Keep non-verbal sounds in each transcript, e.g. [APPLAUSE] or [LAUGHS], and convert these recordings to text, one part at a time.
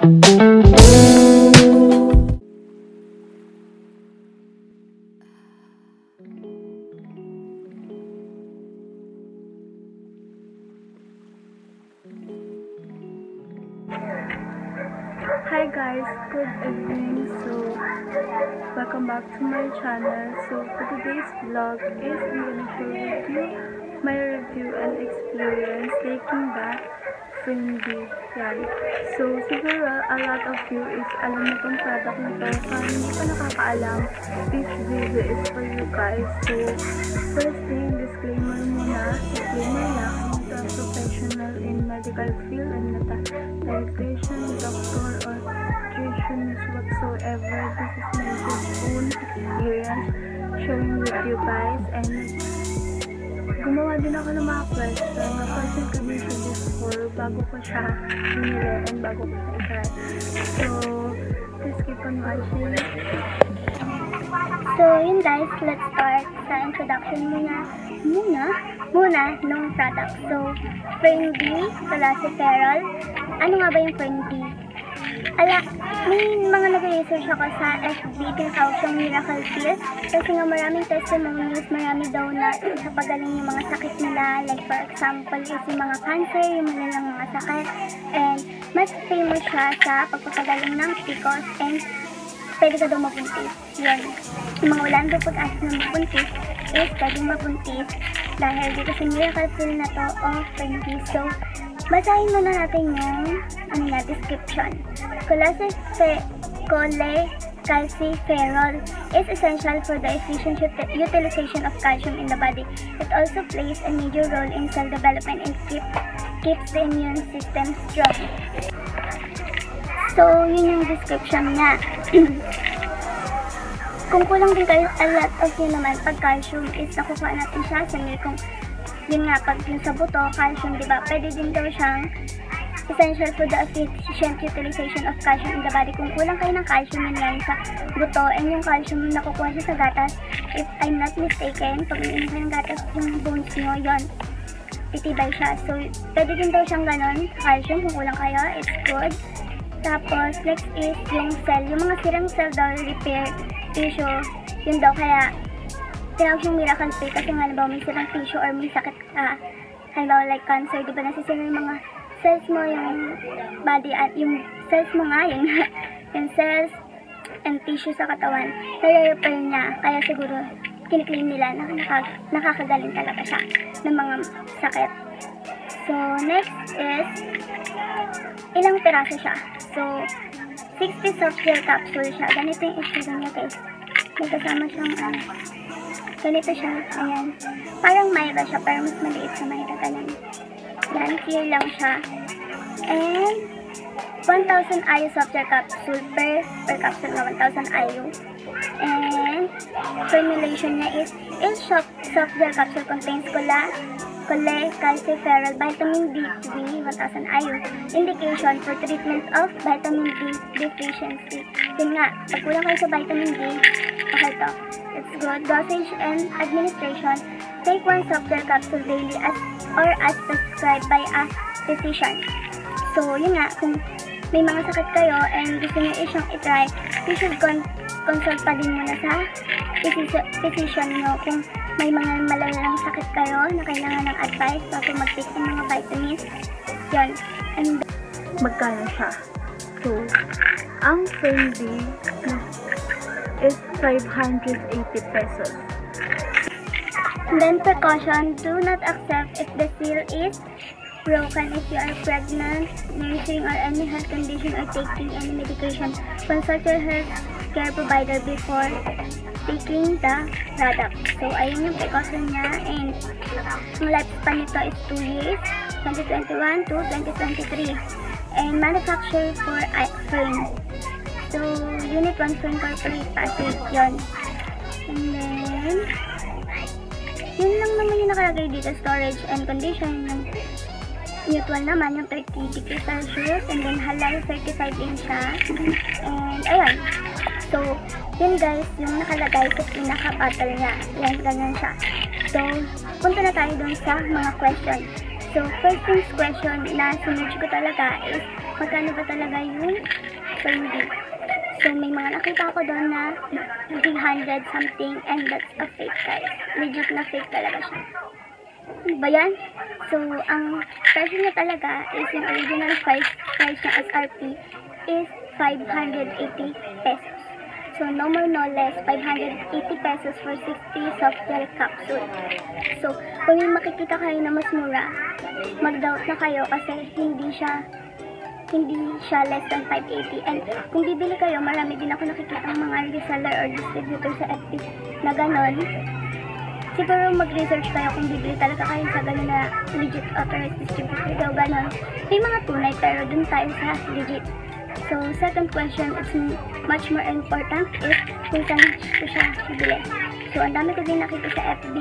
Hi guys, good evening. So, welcome back to my channel. So, for today's vlog is I'm gonna with you my review and experience taking back Fendi. Yan. So, siguro a lot of you is alam mo tong product nito. Kung hindi pa nakakaalam, this video is for you guys. So, first thing, disclaimer muna. Disclaimer lang. I'm not a professional in medical field. I'm not a dietitian, doctor, or nutritionist whatsoever. This is my own experience sharing with you guys. And gumawa din ako ng mga question na question siya before bago ko siya binili and bago ko siya i-try. So, please keep on watching. So, yun guys, let's start sa introduction muna. Muna? Muna, nung product. So, Friendly, Philosopherol. Ano nga ba yung Friendly? Ala, may mga nag-research ako sa FB, tinatawag siyang Miracle Pill. Kasi nga maraming testimonials, marami daw na sa pagaling yung mga sakit nila. Like for example, is yung mga cancer, yung malalang mga sakit. And mas famous siya sa pagpapagaling ng PCOS and pwede ka daw mabuntis. Yun. Yung mga wala daw pag-asa ng mabuntis is pwedeng mabuntis dahil dito sa miracle pill na to o Friendly. So, basahin muna natin yung ano na, description. Cholecalciferol is essential for the efficient ut- utilization of calcium in the body. It also plays a major role in cell development and keep, keeps the immune system strong. So, yun yung description niya. [CLEARS THROAT] Kung kulang din kayo, a lot of yun naman, pag calcium is nakukuha natin siya sa milk. Kung yun nga, pag yung sa buto, calcium, di ba? Pwede din daw siyang essential for the efficient utilization of calcium in the body. Kung kulang kayo ng calcium yun yung sa buto, and yung calcium nakukuha siya sa gatas, if I'm not mistaken, pag umiinom kayo ng gatas, yung bones nyo, yun, titibay siya. So, pwede din daw siyang ganon, calcium, kung kulang kayo, it's good. Tapos, next is yung cell. Yung mga sirang cell daw, repair tissue, yun daw kaya tinawag yung miracle pill kasi nga halimbawa may sirang tissue or may sakit ka. halimbawa like cancer, di ba nasisira yung mga cells mo, yung body at yung cells mo nga, [LAUGHS] yun yung cells and tissue sa katawan, nare-repair niya. Kaya siguro, kiniklaim nila na nakag- nakakagaling talaga siya ng mga sakit. So, next is, ilang piraso siya. So, 60 soft gel capsule siya. Ganito yung itsura niya guys. May kasama siyang ano. Ganito siya. Ayan. Parang Myra siya, pero mas maliit sa Myra. Ganun. Yan, clear lang siya. And, 1,000 IU soft gel capsule per, per capsule na 1,000 IU. And, formulation niya is, in soft, soft gel capsule contains cola, cholecalciferol, vitamin D3, 1,000 IU. Indication for treatment of vitamin D deficiency. Yun nga, pag kulang kayo sa vitamin D, okay to. Good. Dosage and administration. Take one soft gel capsule daily as or as prescribed by a physician. So, yun nga, kung may mga sakit kayo and gusto nyo isyong itry, you should con consult pa din muna sa physician, nyo kung may mga malalang sakit kayo na kailangan ng advice bago mag-take ng mga vitamins. Yun. And Magkano siya? So, ang Fendi is 580 pesos. then precaution, do not accept if the seal is broken if you are pregnant, nursing, or any health condition or taking any medication. Consult your health care provider before taking the product. So, ayun yung precaution niya. And, ang lifespan nito is 2 years, 2021 to 2023. And, manufactured for iPhone. So, Unit 1 Phone Corporate Pasig yun. And then, yun lang naman yung nakalagay dito, storage and condition. Yung mutual naman, yung 30 degrees Celsius, and then halal certified din siya. And, ayun. So, yun guys, yung nakalagay sa pinaka-bottle niya. Yan, ganyan siya. So, punta na tayo dun sa mga question. So, first things question na sinerge ko talaga is magkano ba talaga yung per day. So, may mga nakita ko doon na 300 something and that's a fake guys. Legit na fake talaga siya. Ano yan? So, ang presyo niya talaga is yung original price, price niya SRP is 580 pesos. So, no more no less, 580 pesos for 60 soft gel capsule. So, kung yung makikita kayo na mas mura, mag-doubt na kayo kasi hindi siya hindi siya less than 580. And kung bibili kayo, marami din ako nakikita mga reseller or distributor sa FB na ganon. Siguro mag-research kayo kung bibili talaga kayo sa ganon na legit authorized distributor daw ganon. May mga tunay pero dun tayo sa legit. So, second question is much more important is kung saan ko siya bibili. So, ang dami ko din nakita sa FB.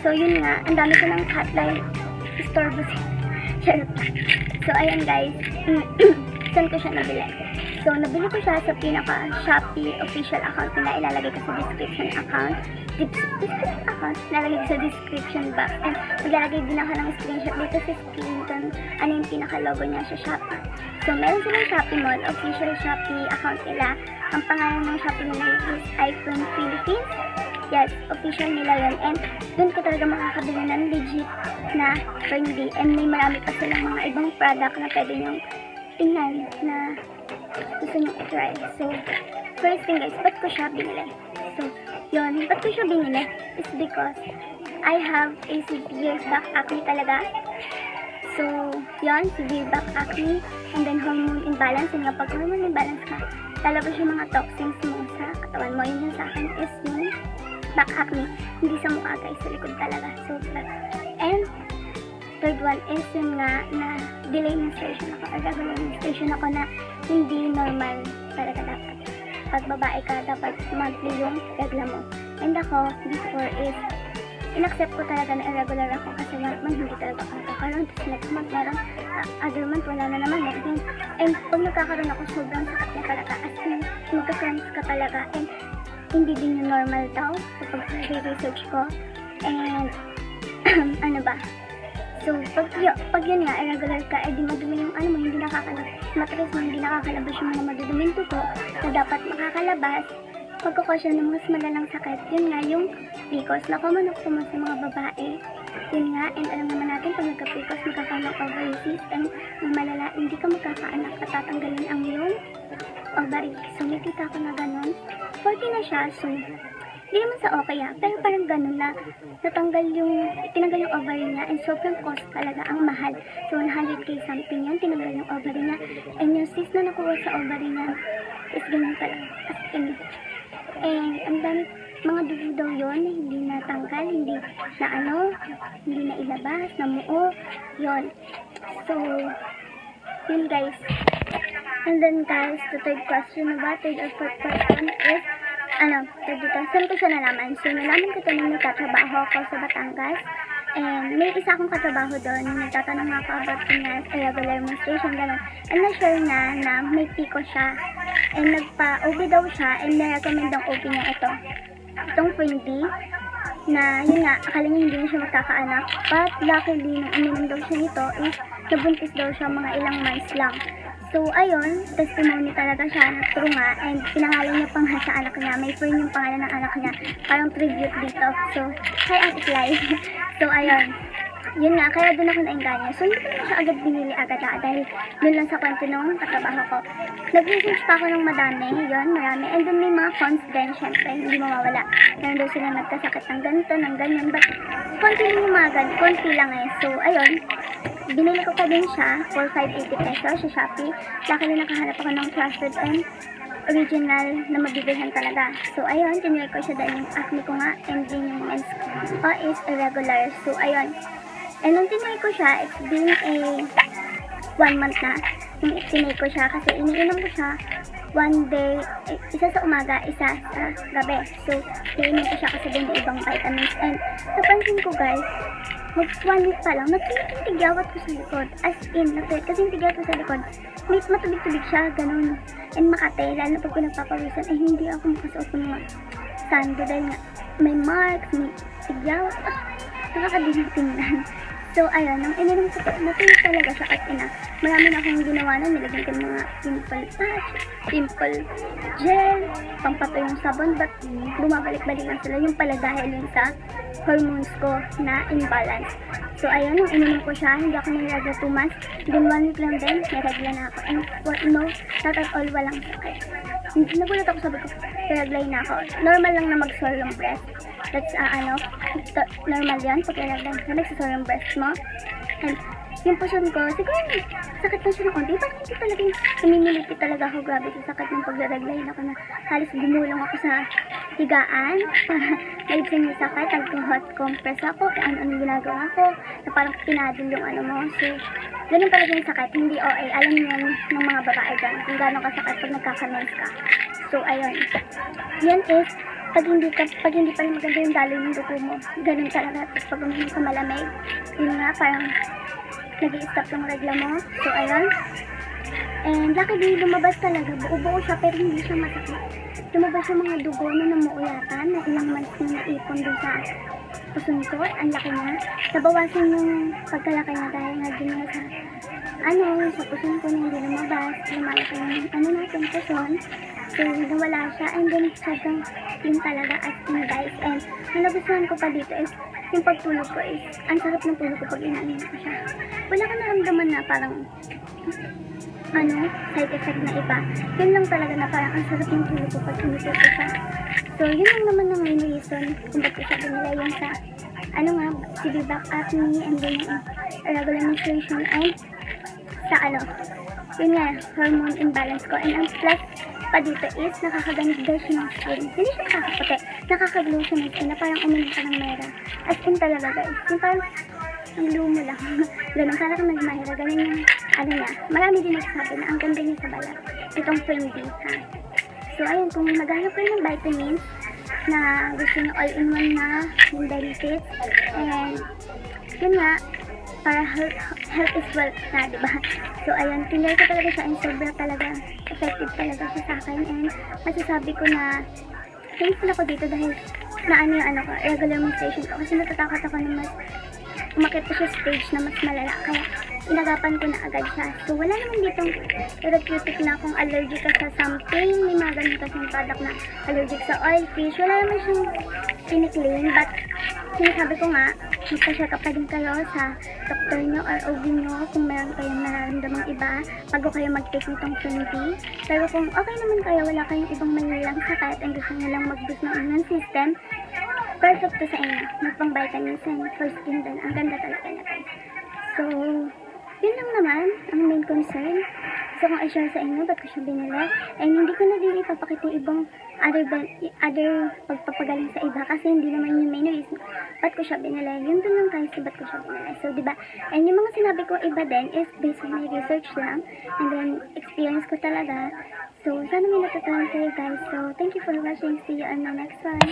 So, yun nga, ang dami ko ng light store [LAUGHS] Charot. So, ayan guys. [CLEARS THROAT] Saan ko siya nabili? So, nabili ko siya sa pinaka Shopee official account na ilalagay ko sa description account. Description account, ilalagay ko sa description box. And maglalagay din ako ng screenshot dito sa screen kung ano yung pinaka logo niya sa Shopee. So, meron silang Shopee Mall, official Shopee account nila. Ang pangalan ng Shopee nila is iPhone Philippines. Yes, official nila yun. And doon ka talaga makakabili ng legit na trendy. And may marami pa silang mga ibang product na pwede nyo tingnan na gusto nyo i-try. So, first thing guys, ba't ko siya binili? So, yun, ba't ko siya binili? Is because I have a severe back acne talaga. So, yun, severe back acne. And then, hormone imbalance. Yung nga, pag hormone imbalance ka, lalabas yung mga toxins mo sa katawan mo. Yun yung sa akin is yung back acne. Hindi sa mukha guys, sa likod talaga. So, and third one is yung nga na delay menstruation ako or regular menstruation ako na hindi normal talaga dapat. Pag babae ka, dapat monthly yung regla mo. And ako, before is in-accept ko talaga na irregular ako kasi one month hindi talaga ako nagkakaroon. Tapos next month meron, uh, other month wala na naman. And, and pag nagkakaroon ako, sobrang sakit na talaga. As in, magka-cramps ka talaga. And hindi din yung normal daw sa pag-research ko. And, [CLEARS THROAT] ano ba? So, pag, y- pag yun nga, irregular ka, eh di madumi yung ano mo, hindi nakakalabas, matris mo, hindi nakakalabas yung mga maduduming tuko na dapat makakalabas. Pagkakasyon ng mas malalang sakit, yun nga yung PCOS na common of sa mga babae. Yun nga, and alam naman natin, pag nagka-PCOS, magkakaroon ovary cyst, and malala, hindi ka magkakaanak, katatanggalin ang iyong ovary. So, nakita ko na ganun. 40 na siya, so, hindi naman sa okay ha, pero parang ganun na natanggal yung, tinanggal yung ovary niya and sobrang cost talaga, ang mahal. So, 100k something yun, tinanggal yung ovary niya. And yung cyst na nakuha sa ovary niya is ganun talaga, as in. And ang dami, mga dugo daw yun, na hindi natanggal, hindi na ano, hindi na ilabas, namuo, yun. So, yun guys. And then guys, the third question na ba, third or fourth question is, ano, dito, saan ko siya nalaman? So, nalaman ko ito nung nagtatrabaho ako sa Batangas. And may isa akong katrabaho doon, nagtatanong ako about kanya irregular menstruation, gano'n. And na-sure na na may piko siya. And nagpa-OB daw siya, and na-recommend ang OB niya ito. Itong Friendly, na yun nga, akala niya hindi na siya magkakaanak. But luckily, nung uminom daw siya nito, is nabuntis daw siya mga ilang months lang. So, ayun, testimony talaga siya na true nga, and pinangalan niya pang sa anak niya. May friend yung pangalan ng anak niya, parang tribute dito. So, hi Ate Fly. [LAUGHS] so, ayun. Yun nga, kaya doon ako naingganyo. So, hindi ko siya agad binili agad ha, dahil doon lang sa kwento nung katrabaho ko. Nag-research pa ako ng madami, yun, marami. And doon may mga cons din, syempre, hindi mawawala. Meron daw sila nagkasakit ng ganito, ng ganyan, but konti lang yung mga ganito, konti lang eh. So, ayun, binili ko pa din siya for 580 pesos sa Shopee. Luckily, nakahanap ako ng trusted and original na mabibilhan talaga. So, ayun, tinry ko siya dahil yung acne ko nga and yung mens ko is irregular. So, ayun. And nung tinry ko siya, it's been a one month na. Nung tinry ko siya kasi iniinom ko siya one day, isa sa umaga, isa sa gabi. So, iniinom ko siya kasi din may ibang vitamins. And napansin ko guys, mag one week pa lang, nagtigigyawat ko sa likod. As in, yung tigyawat ko sa likod. May matubig-tubig siya, ganun. And makate, lalo pag pinagpapawisan, eh hindi ako makasuot ng mga sando dahil nga may marks, may tigyawat. Ah, nakakadilig tingnan. So, ayun, nung ininom ko po, matulis talaga siya at. Marami na akong ginawa na, nilagyan ko mga pimple patch, pimple gel, pampatuyong sabon, but bumabalik-balik lang sila. Yung pala dahil yun sa hormones ko na imbalance. So, ayun, nung ininom ko siya, hindi ako nilagyan 2 months. Then, 1 week lang din, naregla na ako. And, what, no, not at all, walang sakit. Nagulat ako, sabi ko, nareglay na ako. Normal lang na mag-swell yung breast. That's, uh, ano, normal yan, pag nareglay na nagsaswell yung breast mo. And, yung puson ko, siguro, sakit na siya ng konti. Parang hindi talaga namimilipit talaga ako. Grabe sa sakit ng pagre-reglayin ako na halos gumulong ako sa higaan [LAUGHS] para maibsin yung sakit. Nag-hot compress ako, kung ano-ano ginagawa ko, na parang pinadin yung ano mo. So, ganun talaga yung sakit. Hindi OA. Alam niyo ng mga babae dyan kung gano'ng kasakit pag nagkaka-mens ka. So, ayun. Yan is, pag hindi ka, pag hindi pa maganda yung daloy ng dugo mo, ganun talaga. Tapos pag uminom ka malamig, yun nga, parang nag stop yung regla mo. So, ayun. And luckily, lumabas talaga. Buo-buo siya, pero hindi siya masakit. Lumabas yung mga dugo na namuyatan na ilang months na naipon dun sa puson ko. Ang laki na. Nabawasan yung pagkalaki na dahil nga din nga sa ano, sa puson ko na hindi lumabas. Lumalaki yung ano natin puson. So, nawala siya. And then, sagang yun talaga as in guys. And, ang nagustuhan ko pa dito is, yung pagtulog ko is, ang sarap ng tulog ko pag inainin ko siya. Wala ka naramdaman na parang, ano, side effect na iba. Yun lang talaga na parang ang sarap ng tulog ko pag tinitip ko siya. So, yun lang naman ang main reason kung ba't ko siya binila yung sa, ano nga, CV back acne, and then yung irregular menstruation, and sa ano, yun nga, hormone imbalance ko. And ang plus pa dito is nakakaganda siya ng skin. Hindi siya nakakaputi. Nakakaglow siya ng skin na parang uminom ka ng mera. As in talaga guys. Yung parang ang glow mo lang. [LAUGHS] Ganun, para kang nagmahira. Ganun yung, ano niya. Marami din nagsasabi na ang ganda niya sa balat. Itong D, ha. So, ayun, kung maghanap kayo ng vitamins na gusto niyo all-in-one na yung benefits. And, yun nga, para health, health is wealth na, di ba? So, ayun, tinry ko talaga siya and sobra talaga effective talaga siya sa akin and masasabi ko na thankful ako dito dahil na ano yung ano ko, regular menstruation ko kasi natatakot ako na mas umakit pa siya stage na mas malala kaya inagapan ko na agad siya. So, wala naman ditong therapeutic na kung allergic ka sa something, may mga ganun kasing product na allergic sa oil fish. Wala naman siyang kiniklaim, but sinasabi ko nga, magpa-check up pa din kayo sa doktor nyo or OB nyo kung meron kayong nararamdamang iba bago kayo mag-take nitong Trinity. Pero kung okay naman kayo, wala kayong ibang manilang sakit and gusto nyo lang mag-boost ng immune system, perfect to sa inyo. Magpang vitamins and for skin din. Ang ganda talaga na guys. So, yun lang naman ang main concern. So, kung i-share sa inyo, ba't ko siya binili? And hindi ko na din ipapakita yung ibang other, other pagpapagaling sa iba kasi hindi naman yung main reason. Ba't ko siya binili? Yun dun lang guys, ba't ko siya binili. So, di ba? And yung mga sinabi ko iba din is based on my research lang. And then, experience ko talaga. So, sana may natutunan kayo guys. So, thank you for watching. See you on the next one.